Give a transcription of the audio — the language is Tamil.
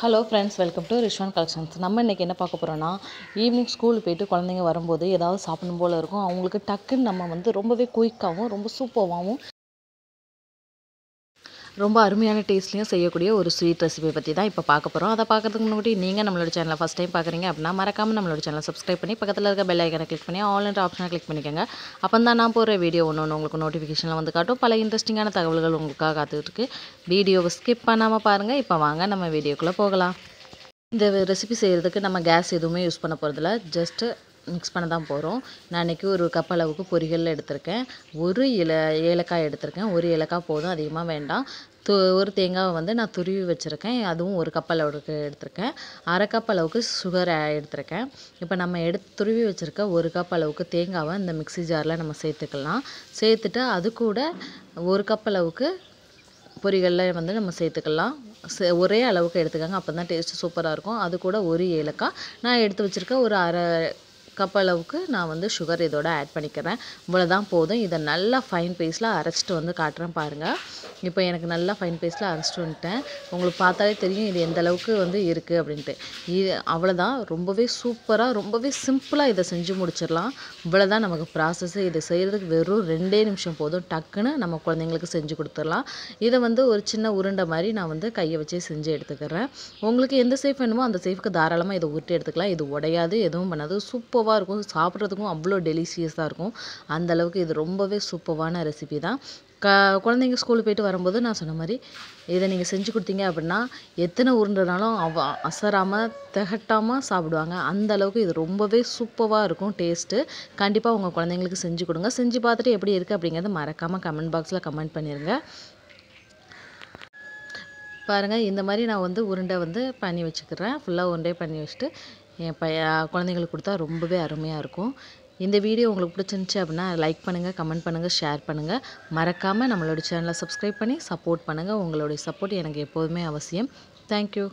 Hello friends welcome to Rishwan collections நம்ம இன்றைக்கி என்ன பார்க்க போகிறோன்னா ஈவினிங் ஸ்கூல் போயிட்டு குழந்தைங்க வரும்போது ஏதாவது சாப்பிடணும் போல் இருக்கும். அவங்களுக்கு டக்குன்னு நம்ம வந்து ரொம்பவே குயிக்காகவும் ரொம்ப சூப்பராகவும் ரொம்ப அருமையான டேஸ்ட்லையும் செய்யக்கூடிய ஒரு ஸ்வீட் ரெசிபி பற்றி தான் இப்போ பார்க்க போகிறோம் அதை பார்க்கறதுக்கு முன்னாடி நீங்கள் நம்மளோட சேனலை ஃபஸ்ட் டைம் பார்க்குறீங்க அப்படின்னா மறக்காமல் நம்மளோட சேனலை சப்ஸ்கிரைப் பண்ணி பக்கத்தில் இருக்க பெல் ஐக்கனை கிளிக் பண்ணி ஆன்லைன் ஆப்ஷனை கிளிக் பண்ணிக்கோங்க. அப்போ தான் நான் போகிற வீடியோ ஒன்று ஒன்று உங்களுக்கு நோட்டிஃபிகேஷனில் வந்து காட்டும். பல இன்ட்ரெஸ்டிங்கான தகவல்கள் உங்களுக்காக காத்துட்ருக்கு வீடியோவை ஸ்கிப் பண்ணாமல் பாருங்கள் இப்போ வாங்க நம்ம வீடியோக்குள்ளே போகலாம். இந்த ரெசிபி செய்கிறதுக்கு நம்ம கேஸ் எதுவுமே யூஸ் பண்ண போகிறதில்ல ஜஸ்ட்டு மிக்ஸ் பண்ண தான் போகிறோம் நான் இன்றைக்கி ஒரு கப் அளவுக்கு பொரிகள் எடுத்திருக்கேன். ஒரு இல ஏலக்காய் எடுத்திருக்கேன். ஒரு ஏலக்காய் போதும் அதிகமாக வேண்டாம். து ஒரு தேங்காவை வந்து நான் துருவி வச்சுருக்கேன். அதுவும் ஒரு கப் அளவுக்கு எடுத்திருக்கேன். அரை கப் அளவுக்கு சுகர் எடுத்திருக்கேன். இப்போ நம்ம எடுத்து துருவி வச்சுருக்க ஒரு கப் அளவுக்கு தேங்காவை இந்த மிக்ஸி ஜாரில் நம்ம சேர்த்துக்கலாம். சேர்த்துட்டு அது கூட ஒரு கப் அளவுக்கு பொரிகளில் வந்து நம்ம சேர்த்துக்கலாம். சே- ஒரே அளவுக்கு எடுத்துக்கோங்க. அப்போ தான் டேஸ்ட்டு சூப்பராக இருக்கும். அது கூட ஒரு ஏலக்காய். நான் எடுத்து வச்சுருக்க ஒரு அரை கப் அளவுக்கு நான் வந்து சுகர் இதோட ஆட் பண்ணிக்கிறேன். இவ்வளோ தான் போதும். இதை நல்லா ஃபைன் பேஸ்ட்டில் அரைச்சிட்டு வந்து காட்டுறேன் பாருங்கள் இப்போ எனக்கு நல்லா ஃபைன் பேஸ்ட்டில் அரைச்சிட்டு வந்துட்டேன். உங்களுக்கு பார்த்தாலே தெரியும் இது எந்த அளவுக்கு வந்து இருக்குது அப்படின்ட்டு. இது அவ்வளோதான் ரொம்பவே சூப்பராக ரொம்பவே சிம்பிளாக இதை செஞ்சு முடிச்சிடலாம். இவ்வளோதான் நமக்கு ப்ராசஸ் இதை செய்கிறதுக்கு வெறும் ரெண்டே நிமிஷம் போதும். டக்குன்னு நம்ம குழந்தைங்களுக்கு செஞ்சு கொடுத்துடலாம். இதை வந்து ஒரு சின்ன உருண்டை மாதிரி நான் வந்து கையை வச்சே செஞ்சு எடுத்துக்கிறேன். உங்களுக்கு எந்த சேஃப் வேணுமோ அந்த சேஃப்க்கு தாராளமாக இதை உருட்டி எடுத்துக்கலாம். இது உடையாது எதுவும் பண்ணாது. சூப்பராக இருக்கும். சாப்பிட்றதுக்கும் அவ்வளோ டெலிஷியஸாக இருக்கும். அந்த அளவுக்கு இது ரொம்பவே சூப்பரான ரெசிபி தான். க குழந்தைங்க ஸ்கூலுக்கு போயிட்டு வரும்போது நான் சொன்ன மாதிரி இதை நீங்கள் செஞ்சு கொடுத்தீங்க அப்படின்னா எத்தனை உருண்டுனாலும் அவ அசராமல் திகட்டாமல் சாப்பிடுவாங்க. அந்த அளவுக்கு இது ரொம்பவே சூப்பராக இருக்கும் டேஸ்ட்டு கண்டிப்பாக உங்கள் குழந்தைங்களுக்கு செஞ்சு கொடுங்க. செஞ்சு பார்த்துட்டு எப்படி இருக்குது அப்படிங்கிறத மறக்காமல் கமெண்ட் பாக்ஸில் கமெண்ட் பண்ணிடுங்க பாருங்கள் இந்த மாதிரி நான் வந்து உருண்டை வந்து பண்ணி வச்சுக்கிறேன். ஃபுல்லாக உருண்டை பண்ணி வச்சுட்டு என் பைய குழந்தைங்களுக்கு கொடுத்தா ரொம்பவே அருமையாக இருக்கும். இந்த வீடியோ உங்களுக்கு பிடிச்சிருந்துச்சி அப்படின்னா லைக் பண்ணுங்கள் கமெண்ட் பண்ணுங்கள் ஷேர் பண்ணுங்கள் மறக்காமல் நம்மளோட சேனலை சப்ஸ்கிரைப் பண்ணி சப்போர்ட் பண்ணுங்கள் உங்களுடைய சப்போர்ட் எனக்கு எப்போதுமே அவசியம். தேங்க்யூ